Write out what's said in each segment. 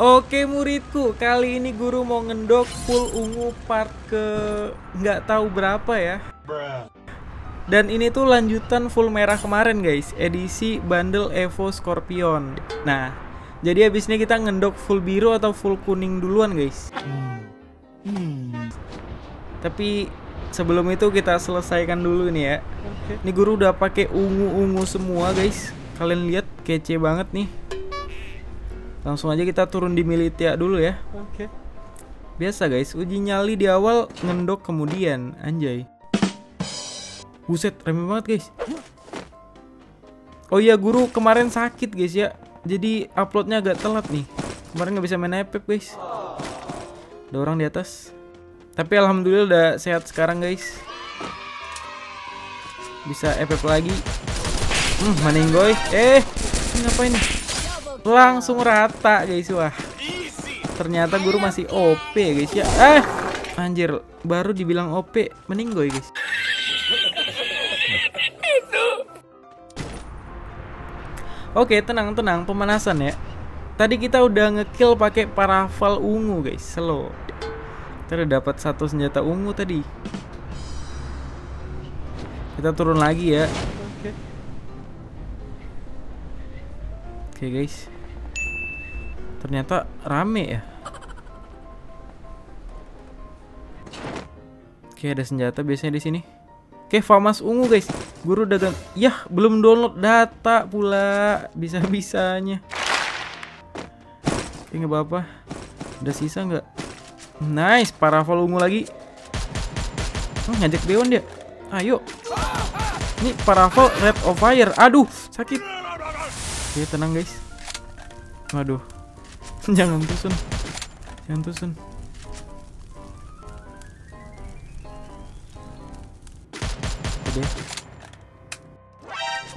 Oke muridku, kali ini guru mau ngendok full ungu part ke nggak tahu berapa ya. Dan ini tuh lanjutan full merah kemarin guys, edisi bundle Evo Scorpion. Nah, jadi abis ini kita ngendok full biru atau full kuning duluan guys. Tapi sebelum itu kita selesaikan dulu nih ya. Ini guru udah pakai ungu-ungu semua guys. Kalian lihat kece banget nih. Langsung aja kita turun di militia dulu ya. Oke. Biasa guys, uji nyali di awal ngendok kemudian, anjay. Buset, rame banget guys. Oh iya guru kemarin sakit guys ya. Jadi uploadnya agak telat nih. Kemarin nggak bisa main FF guys. Ada orang di atas. Tapi alhamdulillah udah sehat sekarang guys. Bisa FF lagi. Hmm, maninggoy. Eh, ini ngapain nih? Langsung rata guys wah. Ternyata guru masih OP guys ya. Eh, anjir, baru dibilang OP meninggoy guys. Oke, tenang tenang, pemanasan ya. Tadi kita udah ngekill pakai parafal ungu guys, slow. Kita dapat satu senjata ungu tadi. Kita turun lagi ya. Oke. Oke guys. Ternyata rame ya. Oke ada senjata biasanya di sini. Oke famas ungu guys. Guru udah gan- Yah belum download data pula bisa bisanya. Oke nggak apa-apa. Udah sisa nggak? Nice parafal ungu lagi. Oh, ngajak Dewan dia. Ayo. Ini parafal red of fire. Aduh sakit. Oke tenang guys. Waduh. Jangan tusun. Jangan tusun. Oke.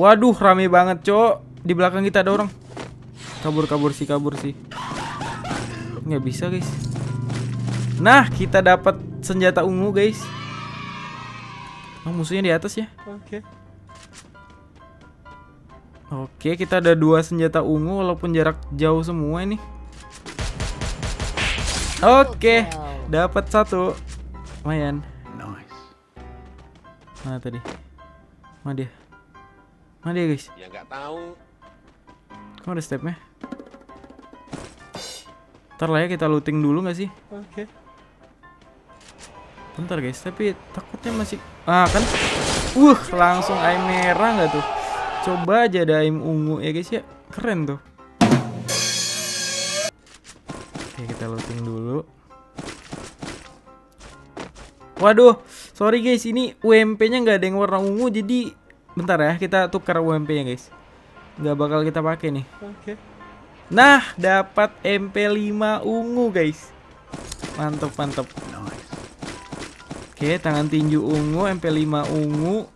Waduh rame banget cok. Di belakang kita ada orang. Kabur kabur sih kabur sih. Nggak bisa guys. Nah kita dapat senjata ungu guys. Oh musuhnya di atas ya? Oke. Oke, kita ada dua senjata ungu walaupun jarak jauh semua ini. Oke, dapat satu. Lumayan. Mana tadi? Mana dia? Mana dia, guys? Ya nggak tahu. Kok ada stepnya? Ntar lah ya kita looting dulu nggak sih? Oke. Bentar guys, tapi takutnya masih ah kan. Uh, langsung aim merah nggak tuh? Coba aja ada aim ungu ya guys ya. Keren tuh. Oke, kita looting dulu. Waduh, sorry guys, ini UMP-nya nggak ada yang warna ungu jadi bentar ya, kita tukar UMP-nya guys. Nggak bakal kita pakai nih. Oke. Nah, dapat MP5 ungu, guys. Mantap, mantap. Oke, tangan tinju ungu, MP5 ungu.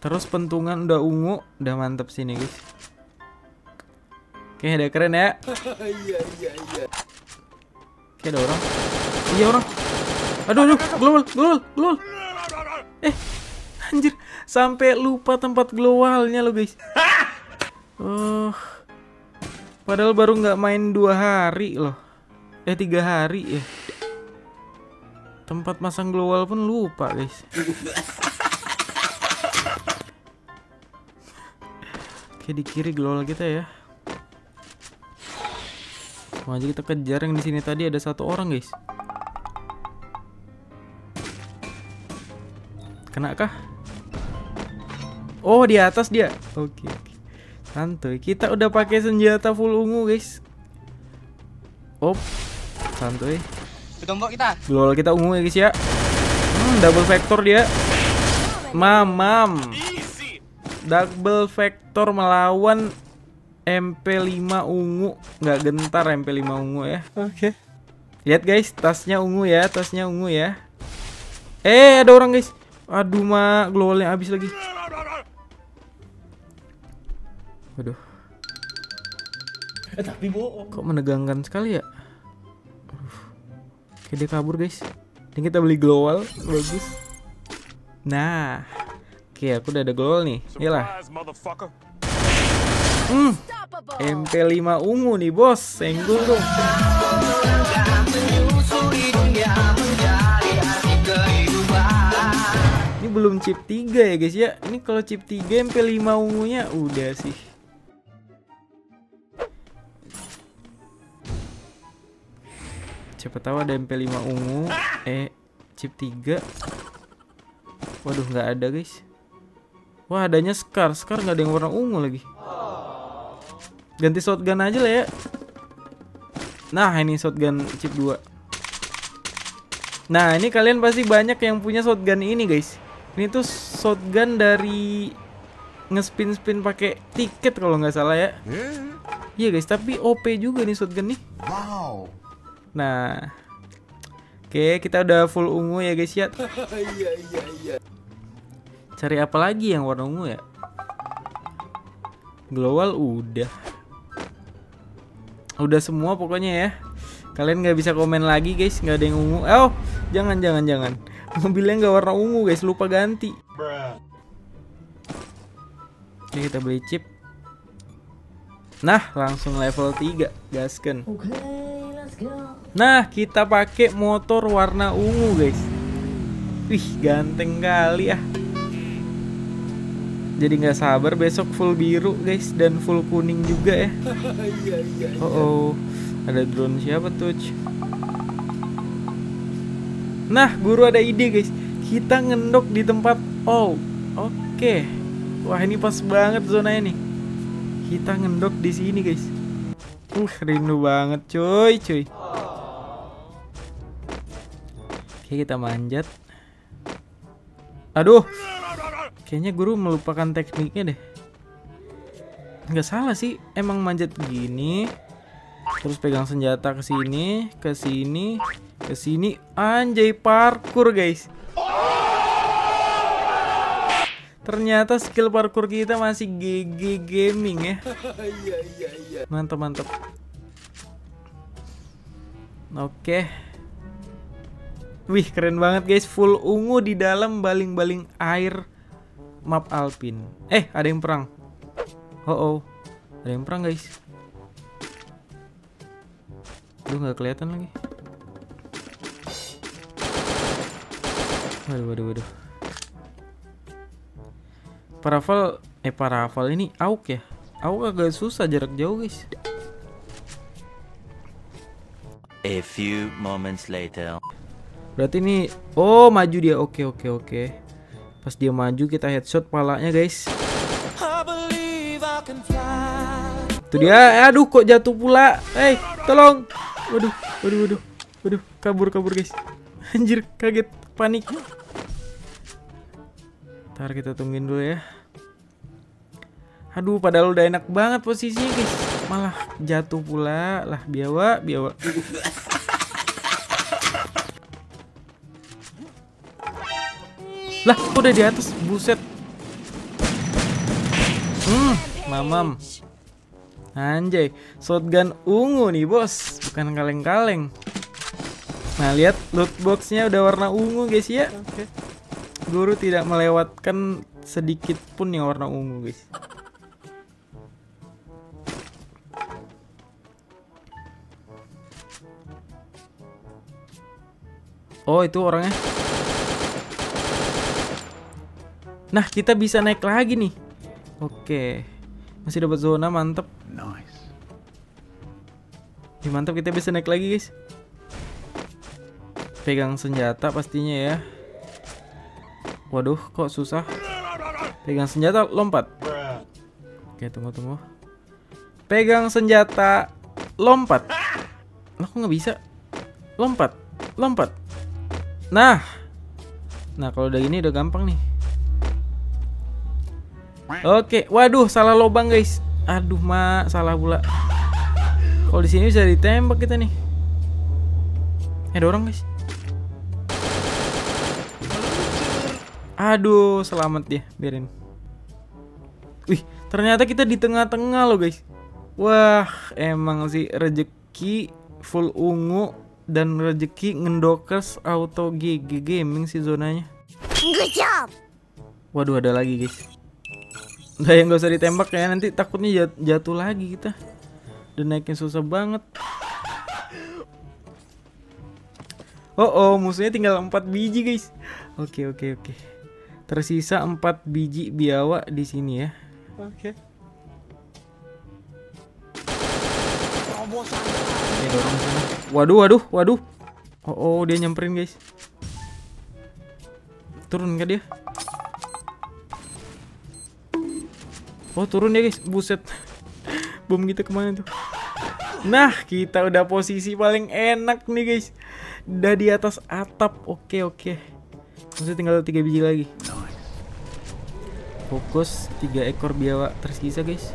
Terus pentungan udah ungu, udah mantap sini, guys. Oke, udah keren ya. Oke, ada orang. Iya, orang. Aduh, aduh, global, global, global. Eh, anjir, sampai lupa tempat globalnya lo, guys. Oh, padahal baru nggak main dua hari loh. Eh tiga hari ya. Tempat masang global pun lupa guys. Oke di kiri global kita ya. Mau aja kita kejar yang di sini tadi ada satu orang guys. Kena kah? Oh di atas dia. Oke oke. Santuy. Kita udah pakai senjata full ungu guys. Op. Santuy. Bertombok kita. Global kita ungu ya guys ya. Hmm, double vector dia. Mamam. Double vector melawan MP5 ungu. Nggak gentar MP5 ungu ya. Oke. Lihat guys, tasnya ungu ya, tasnya ungu ya. Eh, ada orang guys. Aduh, mak, globalnya habis lagi. Waduh, Eh, tapi bohong. kok menegangkan sekali ya? Aduh. Oke, dia kabur guys. Ini kita beli global, bagus. Nah, oke aku udah ada global nih. Iyalah. Hmm, MP5 ungu nih bos. Senggol dong. Ini belum chip 3 ya guys ya. Ini kalau chip 3 MP5 ungunya udah sih. Siapa tahu ada MP5 ungu Eh chip 3 Waduh nggak ada guys Wah adanya Scar. Scar nggak ada yang warna ungu lagi. Ganti shotgun aja lah ya. Nah ini shotgun chip 2 Nah ini kalian pasti banyak yang punya shotgun ini guys. Ini tuh shotgun dari Ngespin-spin pakai tiket kalau nggak salah ya. Iya guys. Tapi OP juga nih shotgun nih. Wow. Nah Oke kita udah full ungu ya guys ya Cari apa lagi yang warna ungu ya? Global udah. Udah semua pokoknya ya. Kalian nggak bisa komen lagi guys. Nggak ada yang ungu. Oh jangan jangan jangan. Mobilnya nggak warna ungu guys. Lupa ganti. Oke kita beli chip. Nah langsung level 3 Gasken Nah, kita pakai motor warna ungu, guys. Wih, ganteng kali ah. Jadi nggak sabar besok full biru, guys, dan full kuning juga ya. Oh, oh. ada drone siapa tuh? Nah, guru ada ide, guys. Kita ngendok di tempat oh. Oke. Wah, ini pas banget zonanya nih. Kita ngendok di sini, guys. Uh, rindu banget cuy, cuy. Oke, kita manjat. Aduh. Kayaknya guru melupakan tekniknya deh. Nggak salah sih, emang manjat gini. Terus pegang senjata ke sini, ke sini, ke sini. Anjay parkur, guys. Ternyata skill parkour kita masih GG gaming ya. Mantap mantap. Oke. Wih keren banget guys, full ungu di dalam baling-baling air map Alpin. Eh ada yang perang. Oh oh, ada yang perang guys. Lu nggak kelihatan lagi. Waduh waduh waduh. Parafal eh parafal ini auk ya. Auk agak susah jarak jauh guys. A few moments later. Berarti ini oh maju dia. Oke oke oke. Pas dia maju kita headshot palanya guys. Itu dia. Aduh kok jatuh pula. Hei, tolong. Waduh, waduh, waduh. Waduh, kabur kabur guys. Anjir, kaget, panik. Ntar kita tungguin dulu ya. Aduh, padahal udah enak banget posisinya guys. Malah jatuh pula. Lah, biawa, biawa. Lah, udah di atas, buset. Hmm, mamam. Anjay, shotgun ungu nih bos, bukan kaleng-kaleng. Nah lihat loot boxnya udah warna ungu guys ya. Oke. Guru tidak melewatkan sedikit pun yang warna ungu guys. Oh itu orangnya. Nah kita bisa naik lagi nih. Oke, masih dapat zona mantep. Nice. Ya, mantap kita bisa naik lagi guys. Pegang senjata pastinya ya. Waduh kok susah? Pegang senjata lompat. Oke tunggu tunggu. Pegang senjata lompat. Lah kok nggak bisa? Lompat Lompat. Nah. Nah kalau udah gini udah gampang nih Oke Waduh salah lobang guys Aduh mak salah pula kalau di sini bisa ditembak kita nih. Eh, ada orang guys. Aduh, selamat dia, biarin. Wih, ternyata kita di tengah-tengah loh guys. Wah, emang sih rezeki full ungu dan rezeki ngendokers auto GG gaming sih zonanya. Good job. Waduh, ada lagi guys. Udah yang gak usah ditembak ya nanti takutnya jat- jatuh lagi kita. Dan naikin susah banget. Oh oh musuhnya tinggal 4 biji guys. Oke oke oke. Tersisa 4 biji biawak di sini ya. Oke. Sana. Waduh waduh waduh. Oh oh dia nyamperin guys. Turun kan dia? Oh turun ya guys, buset. Bom kita ke mana tuh? Nah kita udah posisi paling enak nih guys. Udah di atas atap. Oke oke. Maksudnya tinggal tiga biji lagi. Fokus tiga ekor biawak tersisa guys.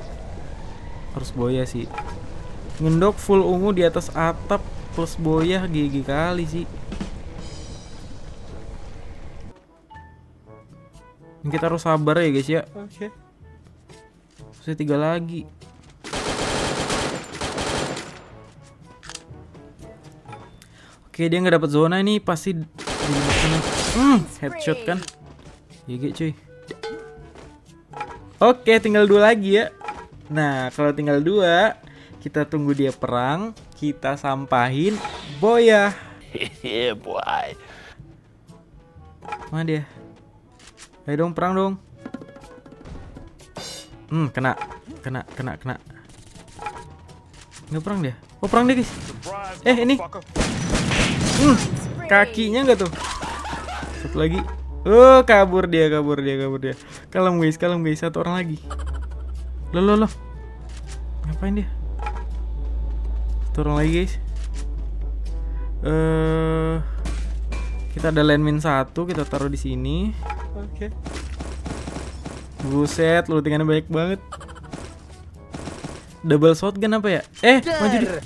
Harus boya sih. Ngendok full ungu di atas atap Plus boya GG kali sih. Kita harus sabar ya guys ya. Oke saya tiga lagi. Oke dia nggak dapat zona ini pasti. Hmm, headshot kan? GG cuy. Oke tinggal dua lagi ya. Nah kalau tinggal dua kita tunggu dia perang, kita sampahin boya. yeah, boy. Mana dia? Ayo dong perang dong. Hmm, kena. Kena, kena, kena. Nggak perang dia. Oh, perang dia, guys. Eh, ini. Hmm, kakinya nggak tuh? Satu lagi. Oh, kabur dia, kabur dia, kabur dia. Kalem, guys, kalem, guys. Satu orang lagi. Loh, loh, loh. Ngapain dia? Satu orang lagi, guys. Eh, kita ada landmine satu, kita taruh di sini. Oke. Buset, lootingannya banyak banget. Double shotgun apa ya? Eh, maju deh.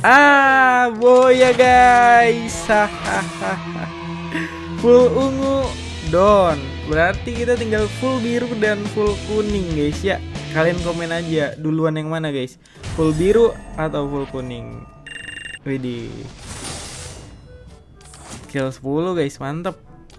Ah, boya guys. Hahaha. full ungu don. Berarti kita tinggal full biru dan full kuning guys ya. Kalian komen aja duluan yang mana guys? Full biru atau full kuning? Widih. Kill 10 guys, mantap.